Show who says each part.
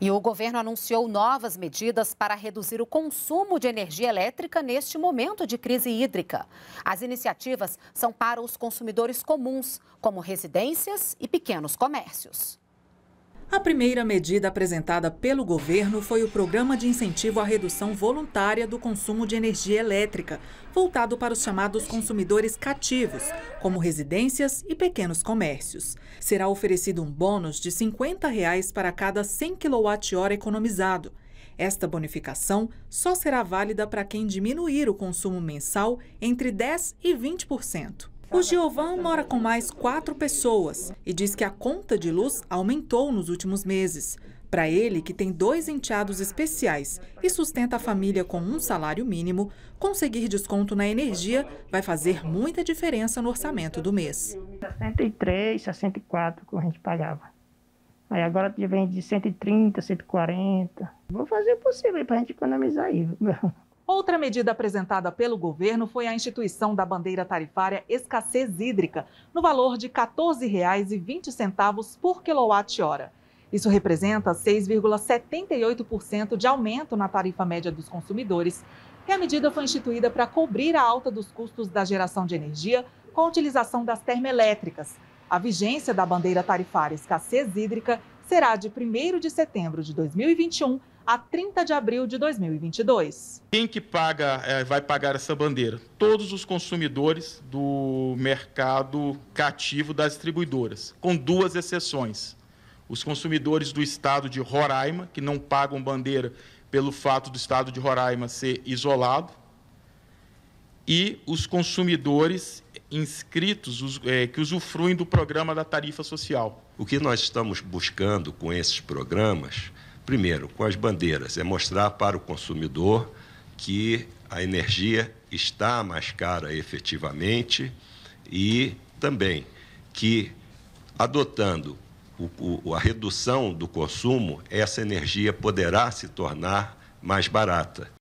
Speaker 1: E o governo anunciou novas medidas para reduzir o consumo de energia elétrica neste momento de crise hídrica. As iniciativas são para os consumidores comuns, como residências e pequenos comércios.
Speaker 2: A primeira medida apresentada pelo governo foi o Programa de Incentivo à Redução Voluntária do Consumo de Energia Elétrica, voltado para os chamados consumidores cativos, como residências e pequenos comércios. Será oferecido um bônus de 50 reais para cada 100 kWh economizado. Esta bonificação só será válida para quem diminuir o consumo mensal entre 10% e 20%. O Giovan mora com mais quatro pessoas e diz que a conta de luz aumentou nos últimos meses. Para ele, que tem dois enteados especiais e sustenta a família com um salário mínimo, conseguir desconto na energia vai fazer muita diferença no orçamento do mês.
Speaker 3: 63, 64 que a gente pagava. Aí agora vem de 130, 140. Vou fazer o possível para a gente economizar aí.
Speaker 2: Outra medida apresentada pelo governo foi a instituição da bandeira tarifária escassez hídrica, no valor de R$ 14,20 por quilowatt-hora. Isso representa 6,78% de aumento na tarifa média dos consumidores, e a medida foi instituída para cobrir a alta dos custos da geração de energia com a utilização das termoelétricas. A vigência da bandeira tarifária escassez hídrica será de 1 de setembro de 2021 a 30 de abril de 2022.
Speaker 4: Quem que paga, é, vai pagar essa bandeira? Todos os consumidores do mercado cativo das distribuidoras, com duas exceções. Os consumidores do estado de Roraima, que não pagam bandeira pelo fato do estado de Roraima ser isolado, e os consumidores inscritos os, é, que usufruem do programa da tarifa social.
Speaker 5: O que nós estamos buscando com esses programas Primeiro, com as bandeiras, é mostrar para o consumidor que a energia está mais cara efetivamente e também que, adotando o, o, a redução do consumo, essa energia poderá se tornar mais barata.